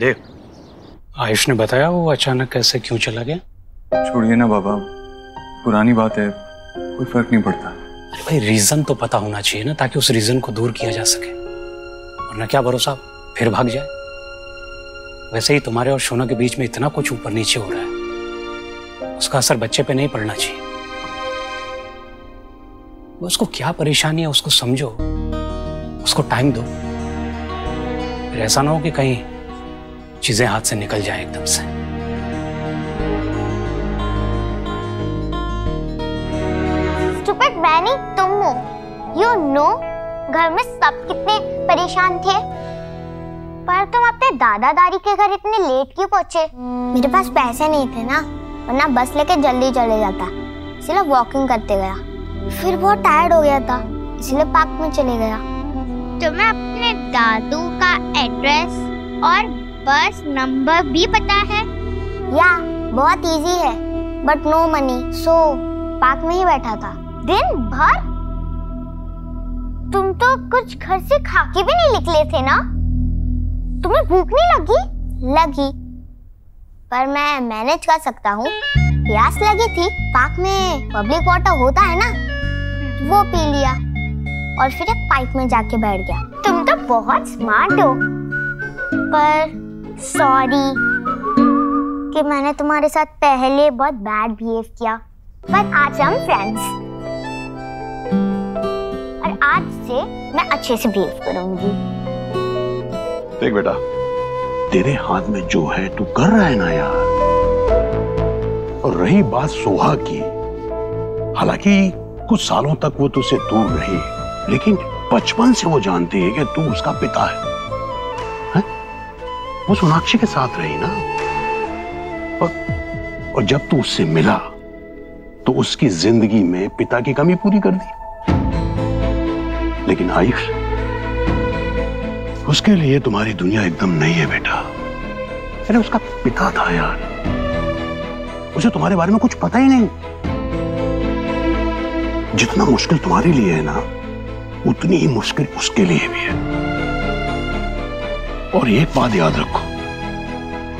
देख। आयुष ने बताया वो अचानक कैसे क्यों चला गया? छोड़िए ना बाबा पुरानी बात है कोई फ़र्क नहीं पड़ता। अरे भाई रीजन तो पता होना चाहिए ना ताकि उस रीजन को दूर किया जा सके। वरना क्या भरोसा? फिर भाग जाए। वैसे ही तुम्हारे और सोना के बीच में इतना कुछ ऊपर नीचे हो रहा है। उसका असर बच्चे पे नहीं पड़ना चाहिए। वो उसको क्या परेशानी है उसको समझो। उसको टाइम दो। फिर ऐसा ना हो कि कहीं चीज़ें हाथ से निकल जाए एकदम से। तुम हो। यू नो घर में सब कितने परेशान थे। पर तुम अपने दादा दादी के घर इतने लेट क्यों पहुँचे? मेरे पास पैसे नहीं थे ना, वरना बस लेके जल्दी चले जाता। इसलिए वॉकिंग करते गया। फिर बहुत टायर्ड हो गया था, इसलिए पार्क में चले गया। तुम्हें अपने दादू का एड्रेस और बस नंबर भी पता है। या बहुत इजी है। But no money so park में ही बैठा था। दिन भर? तुम तो कुछ घर से खा के भी नहीं निकले थे ना? तुम्हें भूख नहीं लगी? लगी। पर मैं मैनेज कर सकता हूँ। प्यास लगी थी पार्क में पब्लिक वाटर होता है ना? वो पी लिया। और फिर एक पाइप में जाके बैठ गया। तुम तो बहुत स्मार्ट हो। पर सॉरी कि मैंने तुम्हारे साथ पहले बहुत बैड बिहेव किया पर आज हम फ्रेंड्स और आज से मैं अच्छे से बिहेव करूँगी। देख बेटा, तेरे हाथ में जो है, तू कर रहा है ना यार? और रही बात सोहा की हालाँकि कुछ सालों तक वो तुझसे दूर रही, लेकिन बचपन से वो जानती है कि तू उसका पिता है? वो सोनाक्षी के साथ रही ना? और, और जब तू उससे मिला तो उसकी ज़िंदगी में पिता की कमी पूरी कर दी। लेकिन आयुष उसके लिए तुम्हारी दुनिया एकदम नहीं है बेटा। अरे उसका पिता था यार। उसे तुम्हारे बारे में कुछ पता ही नहीं। जितना मुश्किल तुम्हारे लिए है ना उतनी ही मुश्किल उसके लिए भी है। और एक बात याद रखो,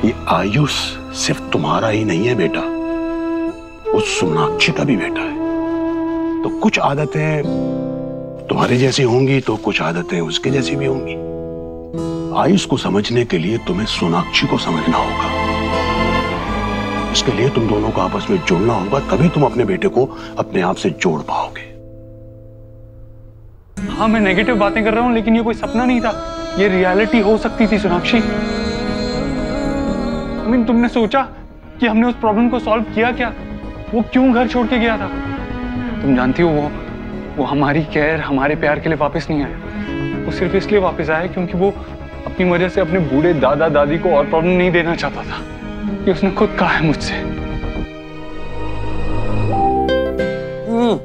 ये आयुष सिर्फ़ तुम्हारा ही नहीं है बेटा, उस सोनाक्षी का भी बेटा है। तो कुछ आदतें तुम्हारे जैसी होंगी तो कुछ आदतें उसके जैसी भी होंगी। आयुष को समझने के लिए तुम्हें सोनाक्षी को समझना होगा। इसके लिए तुम दोनों को आपस में जोड़ना होगा, तभी तुम अपने बेटे को अपने आप से जोड़ पाओगे। हाँ मैं नेगेटिव बातें कर रहा हूँ, लेकिन ये कोई सपना नहीं था। ये रियलिटी हो सकती थी सोनाक्षी। I mean, तुमने सोचा कि हमने उस प्रॉब्लम को सॉल्व किया क्या? वो क्यों घर छोड़ के गया था? तुम जानती हो वो वो हमारी केयर हमारे प्यार के लिए वापस नहीं आया। वो सिर्फ़ इसलिए वापस आया क्योंकि वो अपनी वजह से अपने बूढ़े दादा दादी को और प्रॉब्लम नहीं देना चाहता था कि उसने खुद कहा है मुझसे। हम्म,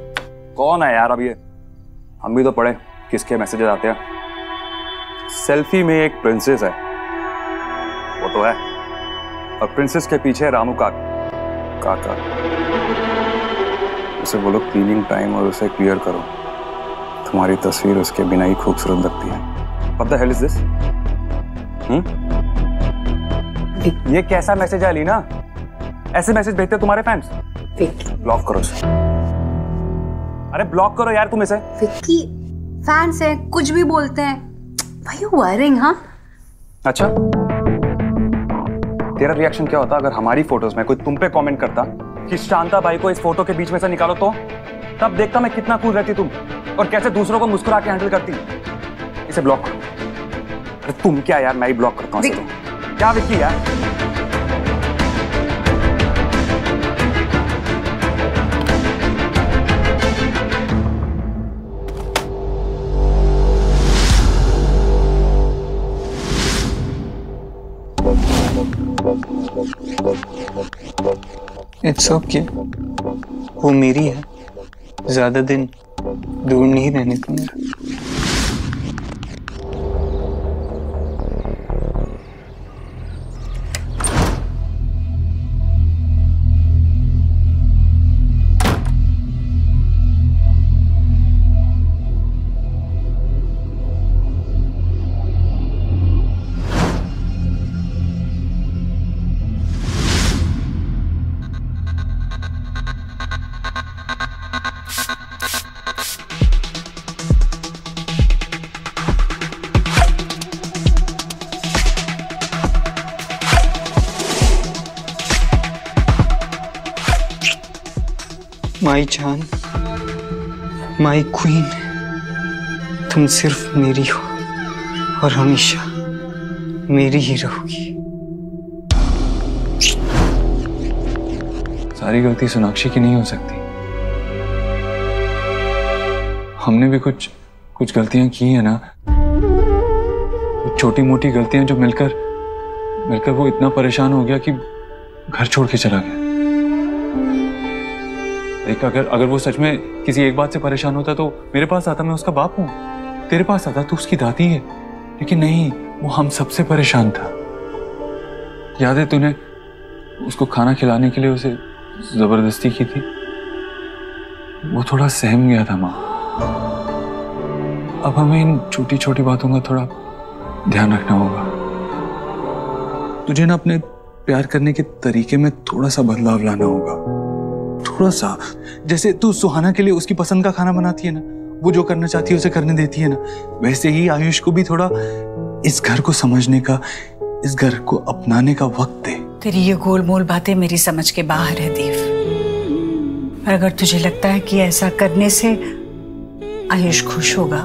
कौन है यार अब ये? हम भी तो पढ़े किसके मैसेजेस आते हैं। सेल्फी में एक प्रिंसेस है। वो तो है। और प्रिंसेस के पीछे रामू का काका। उसे बोलो क्लीनिंग टाइम और उसे क्लियर करो। तुम्हारी तस्वीर उसके बिना ही खूबसूरत लगती है। What the hell is this? हम्म? ये कैसा मैसेज है लीना? ऐसे मैसेज भेजते तुम्हारे फैंस ब्लॉक करो इसे। अरे ब्लॉक करो यार तुम इसे। विक्की फैंस है कुछ भी बोलते हैं। भाई वरिंग हाँ अच्छा। तेरा रिएक्शन क्या होता अगर हमारी फ़ोटोज़ में कोई तुम पे कमेंट करता कि शांता भाई को इस फ़ोटो के बीच में से निकालो तो? तब देखता मैं कितना कूल रहती तुम और कैसे दूसरों को मुस्कुरा के हैंडल करती। इसे ब्लॉक करो। अरे तुम क्या यार मैं ही ब्लॉक करता हूँ तो। क्या विक्की यार? इट्स ओके वो मेरी है। ज़्यादा दिन दूर नहीं रहने दूँगा। माई जान, माई क्वीन, तुम सिर्फ़ मेरी हो और हमेशा मेरी ही रहोगी। सारी गलती सोनाक्षी की नहीं हो सकती। हमने भी कुछ कुछ गलतियाँ की है ना? छोटी मोटी गलतियाँ जो मिलकर मिलकर वो इतना परेशान हो गया कि घर छोड़ के चला गया। देख अगर अगर वो सच में किसी एक बात से परेशान होता तो मेरे पास आता, मैं उसका बाप हूँ। तेरे पास आता तो उसकी दादी है। लेकिन नहीं, वो हम सबसे परेशान था। याद है तूने उसको खाना खिलाने के लिए उसे ज़बरदस्ती की थी? वो थोड़ा सहम गया था माँ। अब हमें इन छोटी छोटी बातों का थोड़ा ध्यान रखना होगा। तुझे ना अपने प्यार करने के तरीके में थोड़ा सा बदलाव लाना होगा। थोड़ा सा जैसे तू सुहाना के लिए उसकी पसंद का खाना बनाती है ना वो जो करना चाहती है उसे करने देती है ना वैसे ही आयुष को भी थोड़ा इस घर को समझने का इस घर को अपनाने का वक्त दे। तेरी ये गोल मोल बातें मेरी समझ के बाहर है देव पर अगर तुझे लगता है कि ऐसा करने से आयुष खुश होगा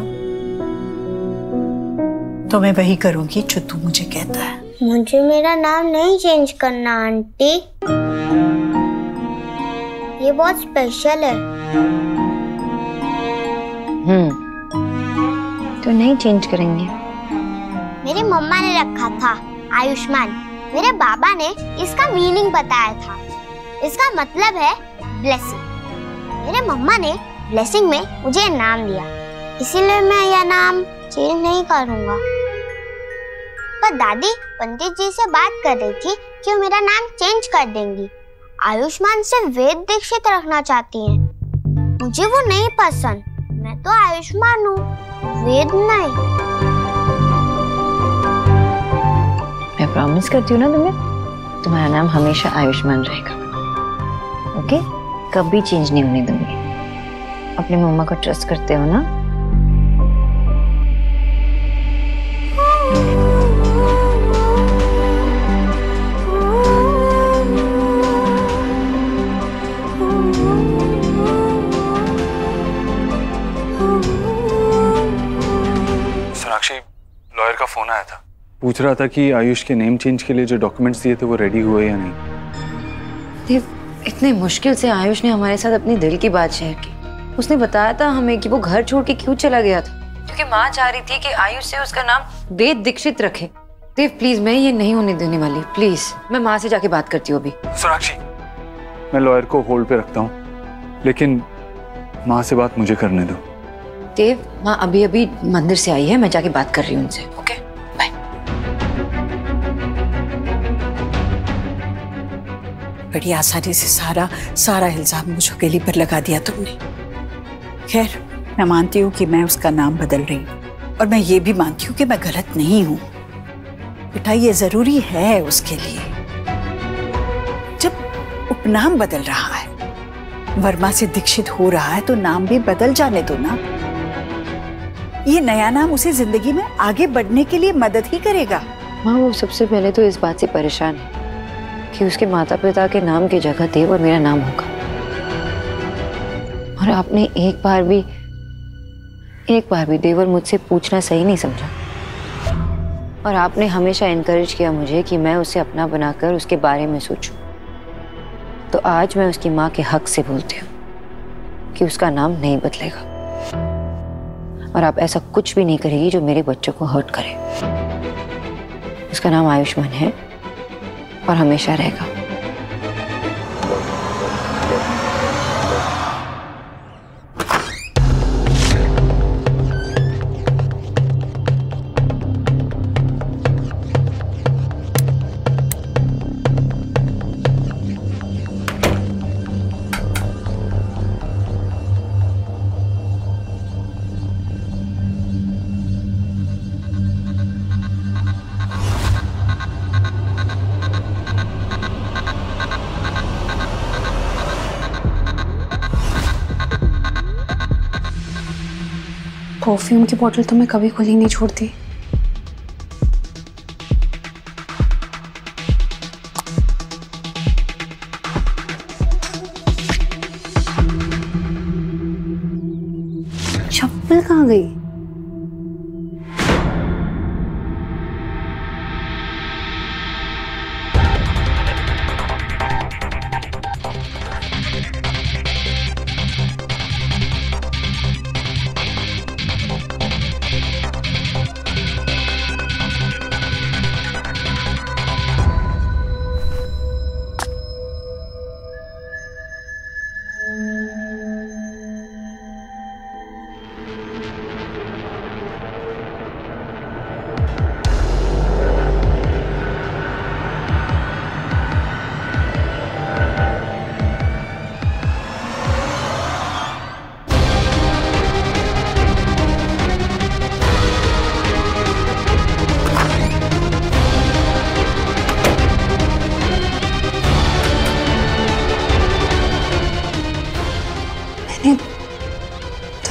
तो मैं वही करूँगी जो तू मुझे कहता है। मुझे मेरा नाम नहीं चेंज करना आंटी। ये बहुत स्पेशल है। हम्म। तो नहीं चेंज करेंगे। मेरी मम्मा ने रखा था आयुष्मान। मेरे बाबा ने इसका मीनिंग बताया था। इसका मतलब है ब्लेसिंग मेरे मम्मा ने ब्लेसिंग में मुझे नाम दिया। इसीलिए मैं यह नाम चेंज नहीं करूँगा। पर दादी पंडित जी से बात कर रही थी कि वो मेरा नाम चेंज कर देंगी। आयुष्मान से वेद दीक्षित रखना चाहती हैं। मुझे वो नहीं पसंद। मैं तो आयुष्मान हूँ। वेद नहीं। मैं प्रॉमिस करती हूँ ना तुम्हें, तुम्हारा नाम हमेशा आयुष्मान रहेगा। ओके कभी चेंज नहीं होने दूँगी। अपनी मम्मा को ट्रस्ट करते हो ना? फ़ोन आया था। पूछ रहा था कि आयुष के नेम चेंज के लिए जो डॉक्यूमेंट्स दिए थे वो रेडी हुए या नहीं। देव इतने मुश्किल से आयुष ने हमारे साथ अपनी दिल की बात शेयर की। उसने बताया था हमें कि वो घर छोड़ के क्यों चला गया था? क्योंकि माँ चाह रही थी कि आयुष से उसका नाम वेद दीक्षित रखे। देव प्लीज़ मैं ये नहीं होने देने वाली। प्लीज़ मैं माँ से जाके बात करती हूँ अभी। सोनाक्षी। मैं लॉयर को होल्ड पे रखता हूँ। लेकिन माँ से बात मुझे करने दो। देव माँ अभी अभी मंदिर से आई है मैं जाके बात कर रही हूँ उनसे। बड़ी आसानी से सारा सारा इल्ज़ाम मुझ अकेली पर लगा दिया तुमने। खैर, मैं मानती हूँ कि मैं उसका नाम बदल रही हूँ, और मैं ये भी मानती हूँ कि मैं गलत नहीं हूँ। बेटा, ये ज़रूरी है उसके लिए। जब उपनाम बदल रहा है, वर्मा से दीक्षित हो रहा है तो नाम भी बदल जाने दो ना। ये नया नाम उसे ज़िंदगी में आगे बढ़ने के लिए मदद ही करेगा। माँ वो सबसे पहले तो इस बात से परेशान है। कि उसके माता पिता के नाम की जगह देव और मेरा नाम होगा। और आपने एक बार भी, एक बार भी देवर मुझसे पूछना सही नहीं समझा। और आपने हमेशा इनकरेज किया मुझे कि मैं उसे अपना बनाकर उसके बारे में सोचूं। तो आज मैं उसकी माँ के हक से बोलती हूँ कि उसका नाम नहीं बदलेगा। और आप ऐसा कुछ भी नहीं करेगी जो मेरे बच्चों को हर्ट करे। उसका नाम आयुष्मान है। और हमेशा रहेगा। परफ्यूम की बॉटल तो मैं कभी खुली नहीं छोड़ती।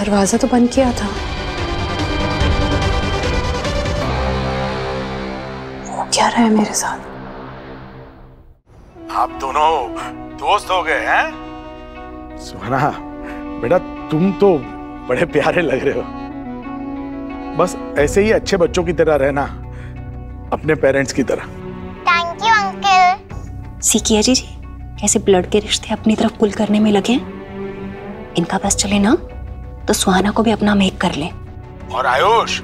दरवाज़ा तो बंद किया था। वो क्या रहा है मेरे साथ? आप दोनों दोस्त हो गए हैं? सुहाना बेटा तुम तो बड़े प्यारे लग रहे हो। बस ऐसे ही अच्छे बच्चों की तरह रहना अपने पेरेंट्स की तरह। थैंक यू अंकल सीखिए जी जी कैसे ब्लड के रिश्ते अपनी तरफ़ पुल करने में लगे इनका बस चले ना? तो सुहाना को भी अपना मेक कर ले। और आयुष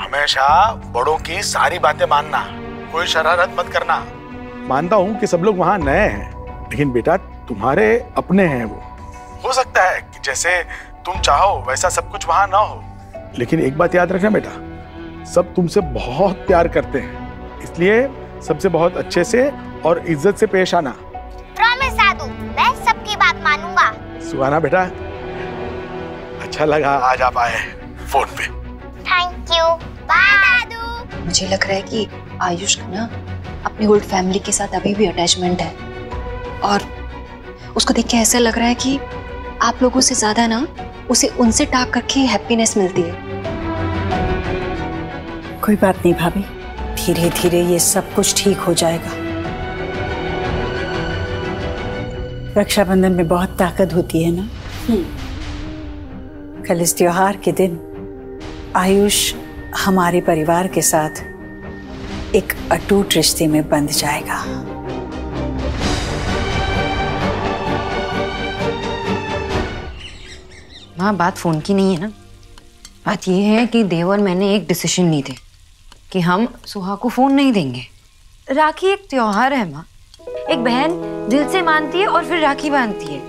हमेशा बड़ों की सारी बातें मानना कोई शरारत मत करना। मानता हूँ कि सब लोग वहाँ नए हैं लेकिन बेटा तुम्हारे अपने हैं वो। हो सकता है कि जैसे तुम चाहो वैसा सब कुछ वहाँ ना हो। लेकिन एक बात याद रखना बेटा सब तुमसे बहुत प्यार करते हैं। इसलिए सबसे बहुत अच्छे से और इज़्ज़त से पेश आना। प्रॉमिस दादू मैं सबकी बात मानूँगा। सुहाना बेटा अच्छा लगा आज आप आए फ़ोन पे। थैंक यू बाय दादू। मुझे लग रहा है कि आयुष का ना अपनी ओल्ड फैमिली के साथ अभी भी अटैचमेंट है। और उसको देख के ऐसा लग रहा है कि आप लोगों से ज़्यादा ना उसे उनसे टाक करके हैप्पीनेस मिलती है। कोई बात नहीं भाभी। धीरे धीरे ये सब कुछ ठीक हो जाएगा। रक्षाबंधन में बहुत ताकत होती है ना? कल इस त्योहार के दिन, आयुष हमारे परिवार के साथ एक अटूट रिश्ते में बंध जाएगा। माँ, बात फ़ोन की नहीं है ना? बात ये है कि देव और मैंने एक डिसीज़न ली थी कि हम सुहा को फ़ोन नहीं देंगे। राखी एक त्योहार है माँ। एक बहन दिल से मानती है और फिर राखी बांधती है।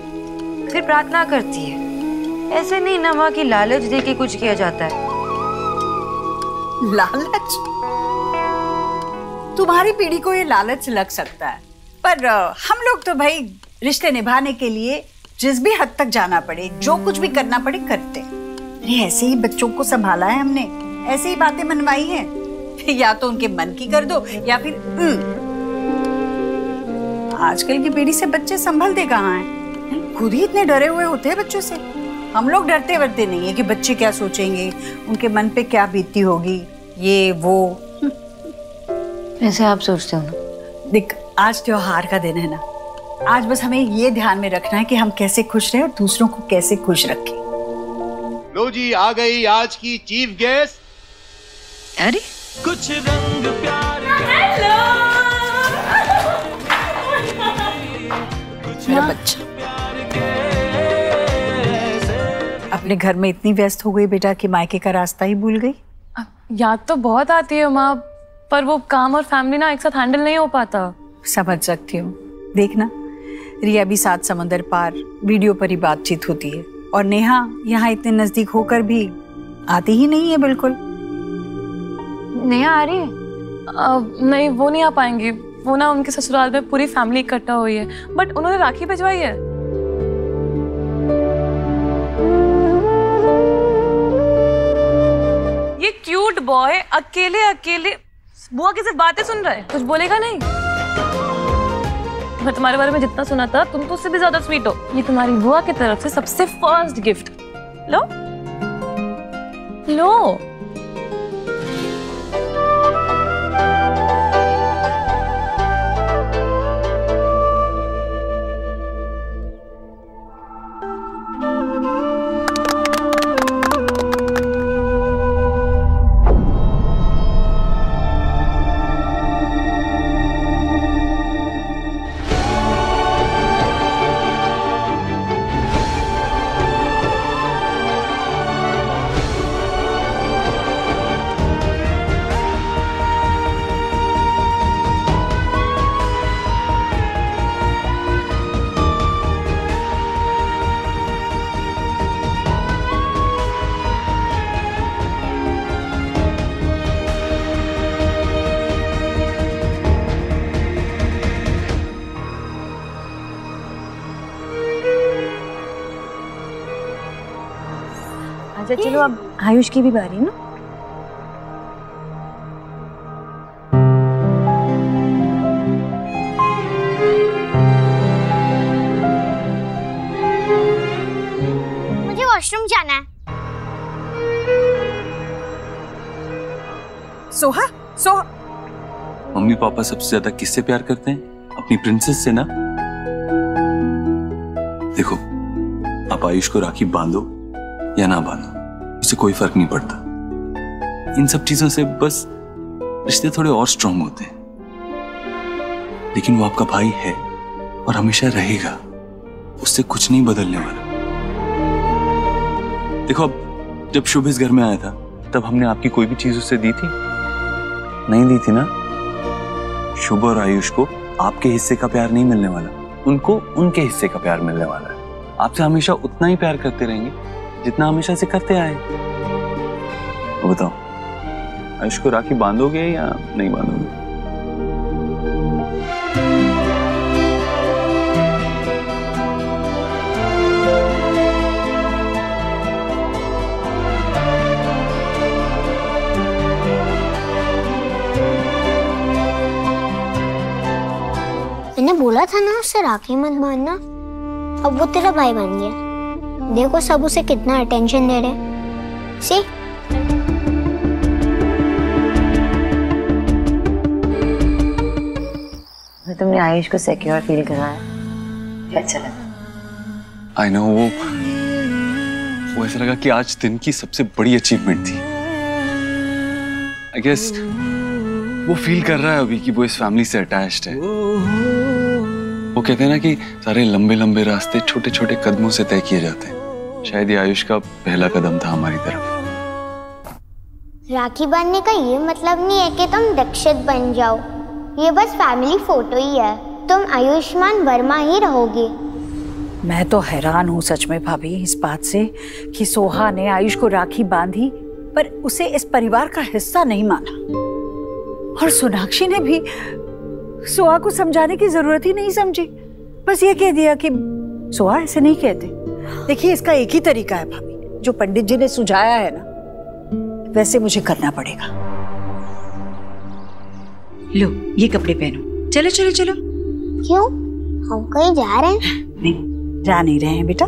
फिर प्रार्थना करती है। ऐसे नहीं ना माँ की लालच दे के कुछ किया जाता है। लालच? तुम्हारी पीढ़ी को ये लालच लग सकता है। पर हम लोग तो भाई रिश्ते निभाने के लिए जिस भी हद तक जाना पड़े, जो कुछ भी करना पड़े, करते अरे, ऐसे ही बच्चों को संभाला है हमने। ऐसे ही बातें मनवाई हैं। या तो उनके मन की कर दो, या फिर। आजकल की पीढ़ी से बच्चे संभलते कहाँ हैं? खुद ही इतने डरे हुए होते हैं बच्चों से। हम लोग डरते वरते नहीं है कि बच्चे क्या सोचेंगे उनके मन पे क्या बीती होगी ये वो। ऐसे आप सोचते हो ना। देख आज त्योहार का दिन है ना। आज बस हमें ये ध्यान में रखना है कि हम कैसे खुश रहे और दूसरों को कैसे खुश रखें। लो जी आ गई आज की चीफ गेस्ट। अरे। कुछ रंग प्यार मेरा बच्चा अपने घर में इतनी व्यस्त हो गई बेटा कि मायके का रास्ता ही भूल गई। याद तो बहुत आती है माँ पर वो काम और फैमिली ना एक साथ हैंडल नहीं हो पाता। समझ सकती हूँ। देखना रिया भी सात समंदर पार वीडियो पर ही बातचीत होती है। और नेहा यहाँ इतने नज़दीक होकर भी आती ही नहीं है बिल्कुल। नेहा आ रही है? नहीं वो नहीं आ पाएँगी। वो ना उनके ससुराल में पूरी फैमिली इकट्ठा हुई है। बट उन्होंने राखी भिजवाई है? क्यूट बॉय अकेले अकेले। बुआ की सिर्फ़ बातें सुन रहा है? कुछ बोलेगा नहीं? मैं तुम्हारे बारे में जितना सुना था, तुम तो उससे भी ज़्यादा स्वीट हो। ये तुम्हारी बुआ की तरफ़ से सबसे फ़र्स्ट गिफ्ट लो। लो। आयुष की भी बारी ना। मुझे वॉशरूम जाना है। सोहा सोहा। मम्मी पापा सबसे ज़्यादा किससे प्यार करते हैं? अपनी प्रिंसेस से ना? देखो आप आयुष को राखी बांधो या ना बांधो। उसे कोई फ़र्क नहीं पड़ता। इन सब चीज़ों से बस रिश्ते थोड़े और स्ट्रांग होते हैं। लेकिन वो आपका भाई है और हमेशा रहेगा। उससे कुछ नहीं बदलने वाला। देखो, अब जब शुभ इस घर में आया था, तब हमने आपकी कोई भी चीज़ उससे दी थी? नहीं दी थी ना? शुभ और आयुष को आपके हिस्से का प्यार नहीं मिलने वाला। उनको उनके हिस्से का प्यार मिलने वाला है। आपसे हमेशा उतना ही प्यार करते रहेंगे। जितना हमेशा से करते आए। बताओ, आयुष को राखी बांधोगे या नहीं बांधोगे? बोला था ना उससे राखी मत बांधना। अब वो तेरा भाई बन गया। देखो सब उसे कितना अटेंशन दे रहे सी तुमने आयुष को सिक्योर फील कराया अच्छा लगा आई नो वो वो ऐसा लगा कि आज दिन की सबसे बड़ी अचीवमेंट थी। आई गेस वो फील कर रहा है अभी कि वो इस फैमिली से अटैच्ड है। वो कहते हैं ना कि सारे लंबे लंबे रास्ते छोटे छोटे कदमों से तय किए जाते हैं। शायद ये आयुष का पहला कदम था हमारी तरफ़। राखी बांधने का ये मतलब नहीं है कि तुम दीक्षित बन जाओ। ये बस फैमिली फ़ोटो ही है। तुम आयुष्मान वर्मा ही रहोगे। मैं तो हैरान हूँ सच में भाभी इस बात से कि सोहा ने आयुष को राखी बांधी पर उसे इस परिवार का हिस्सा नहीं माना। और सोनाक्षी ने भी सोहा को समझाने की ज़रूरत ही नहीं समझी। बस ये कह दिया कि सोहा ऐसे नहीं कहते। देखिए इसका एक ही तरीका है भाभी। जो पंडित जी ने सुझाया है ना वैसे मुझे करना पड़ेगा। लो ये कपड़े पहनो। चलो चलो चलो। क्यों? हम कहीं जा रहे हैं। नहीं जा नहीं रहे हैं बेटा।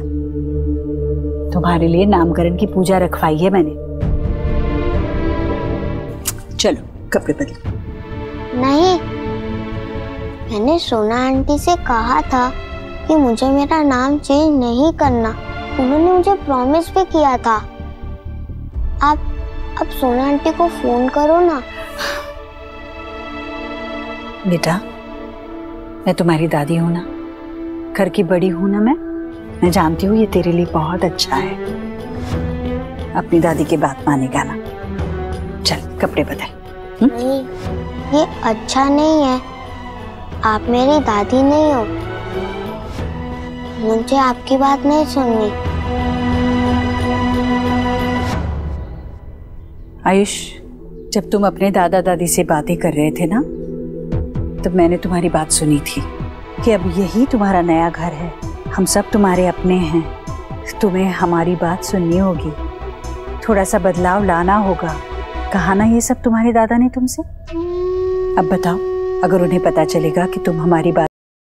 तुम्हारे लिए नामकरण की पूजा रखवाई है मैंने। चलो कपड़े बदलो। नहीं मैंने सोना आंटी से कहा था कि मुझे मेरा नाम चेंज नहीं करना। उन्होंने मुझे प्रॉमिस भी किया था। आप अब सोना आंटी को फ़ोन करो ना। बेटा मैं तुम्हारी दादी हूँ ना। घर की बड़ी हूँ ना मैं। मैं जानती हूँ ये तेरे लिए बहुत अच्छा है। अपनी दादी की बात मानेगा ना। चल कपड़े बदल। नहीं ये अच्छा नहीं है। आप मेरी दादी नहीं हो। मुझे आपकी बात नहीं सुननी। आयुष, जब तुम अपने दादा दादी से बातें कर रहे थे ना, तब मैंने तुम्हारी बात सुनी थी कि अब यही तुम्हारा नया घर है। हम सब तुम्हारे अपने हैं। तुम्हें हमारी बात सुननी होगी। थोड़ा सा बदलाव लाना होगा। कहा ना ये सब तुम्हारे दादा ने तुमसे? अब बताओ, अगर उन्हें पता चलेगा कि तुम हमारी बात